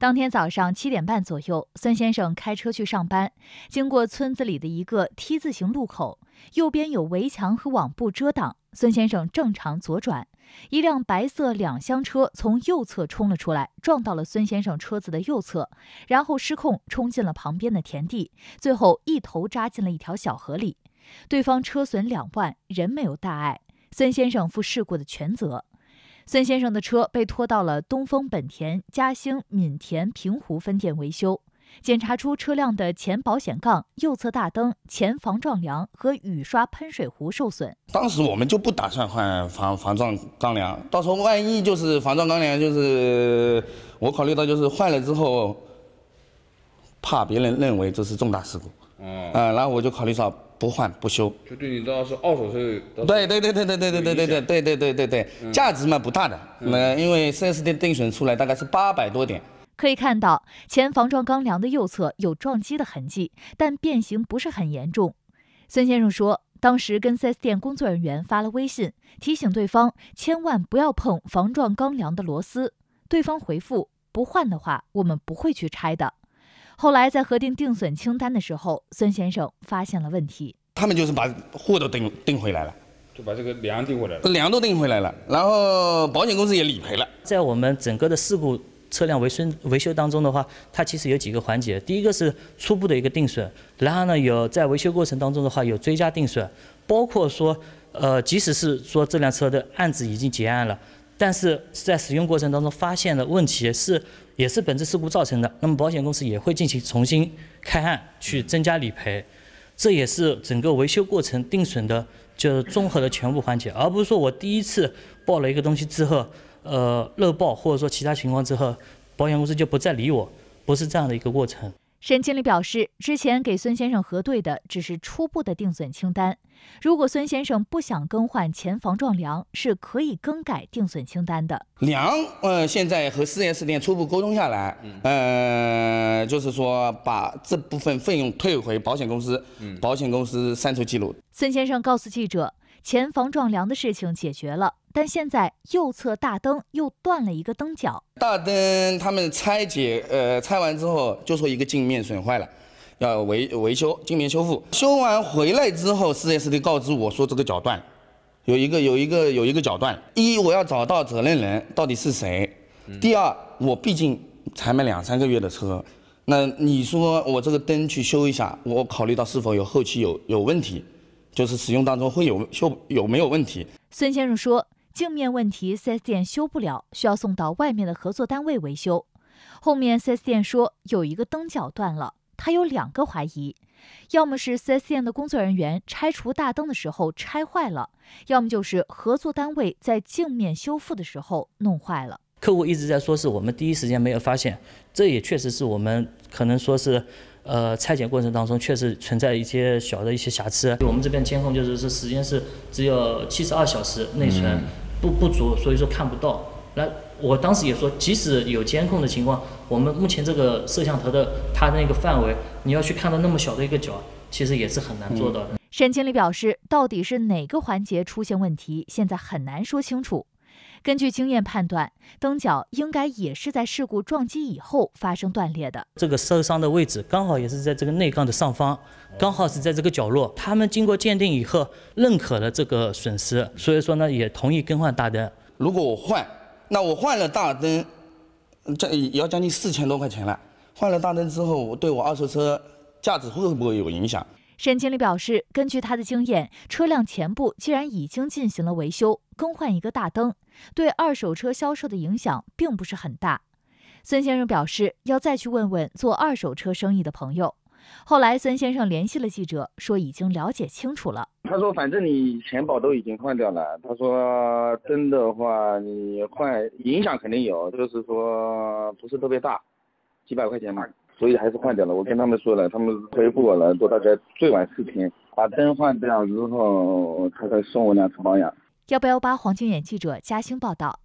当天早上七点半左右，孙先生开车去上班，经过村子里的一个 T 字形路口，右边有围墙和网布遮挡。孙先生正常左转，一辆白色两厢车从右侧冲了出来，撞到了孙先生车子的右侧，然后失控冲进了旁边的田地，最后一头扎进了一条小河里。对方车损两万，人没有大碍，孙先生负事故的全责。孙先生的车被拖到了东风本田嘉兴闽田平湖分店维修，检查出车辆的前保险杠、右侧大灯、前防撞梁和雨刷喷水壶受损。当时我们就不打算换防防撞钢梁，到时候万一就是防撞钢梁，就是我考虑到就是坏了之后，怕别人认为这是重大事故，嗯，然后我就考虑到。不换不修，就对你这是二手车。对对对对对对对对对对对对对对对，价值嘛不大的，那因为 4S 店定损出来大概是八百多点。可以看到前防撞钢梁的右侧有撞击的痕迹，但变形不是很严重。孙先生说，当时跟 4S 店工作人员发了微信，提醒对方千万不要碰防撞钢梁的螺丝。对方回复不换的话，我们不会去拆的。后来在核定定损清单的时候，孙先生发现了问题。他们就是把货都订订回来了，就把这个梁订回来了，梁都订回来了，然后保险公司也理赔了。在我们整个的事故车辆维修维修当中的话，它其实有几个环节。第一个是初步的一个定损，然后呢有在维修过程当中的话有追加定损，包括说呃即使是说这辆车的案子已经结案了，但是在使用过程当中发现的问题是。也是本次事故造成的，那么保险公司也会进行重新开案，去增加理赔，这也是整个维修过程定损的，就是综合的全部环节，而不是说我第一次报了一个东西之后，呃漏报或者说其他情况之后，保险公司就不再理我，不是这样的一个过程。沈经理表示，之前给孙先生核对的只是初步的定损清单，如果孙先生不想更换前防撞梁，是可以更改定损清单的。梁，呃，现在和 4S 店初步沟通下来，呃，就是说把这部分费用退回保险公司，保险公司删除记录。孙先生告诉记者，前防撞梁的事情解决了。但现在右侧大灯又断了一个灯脚，大灯他们拆解，呃，拆完之后就说一个镜面损坏了，要维维修镜面修复。修完回来之后，4S 店告知我说这个角断，有一个有一个有一个角断。一我要找到责任人到底是谁，第二我毕竟才买两三个月的车，那你说我这个灯去修一下，我考虑到是否有后期有有问题，就是使用当中会有修有没有问题？孙先生说。镜面问题，4S 店修不了，需要送到外面的合作单位维修。后面 4S 店说有一个灯脚断了，他有两个怀疑：要么是 4S 店的工作人员拆除大灯的时候拆坏了，要么就是合作单位在镜面修复的时候弄坏了。客户一直在说是我们第一时间没有发现，这也确实是我们可能说是。呃，拆检过程当中确实存在一些小的一些瑕疵。我们这边监控就是是时间是只有七十二小时内存不不足，所以说看不到。那我当时也说，即使有监控的情况，我们目前这个摄像头的它那个范围，你要去看到那么小的一个角，其实也是很难做到的。沈经理表示，到底是哪个环节出现问题，现在很难说清楚。根据经验判断，灯脚应该也是在事故撞击以后发生断裂的。这个受伤的位置刚好也是在这个内杠的上方，刚好是在这个角落。他们经过鉴定以后认可了这个损失，所以说呢也同意更换大灯。如果我换，那我换了大灯，这也要将近四千多块钱了。换了大灯之后，对我二手车价值会不会有影响？沈经理表示，根据他的经验，车辆前部既然已经进行了维修，更换一个大灯，对二手车销售的影响并不是很大。孙先生表示，要再去问问做二手车生意的朋友。后来，孙先生联系了记者，说已经了解清楚了。他说，反正你前保都已经换掉了。他说，灯的话，你换影响肯定有，就是说不是特别大，几百块钱嘛。所以还是换掉了。我跟他们说了，他们回复我了，说大概最晚四天把灯换掉之后，他才送我两次保养。幺八幺八黄金眼记者嘉兴报道。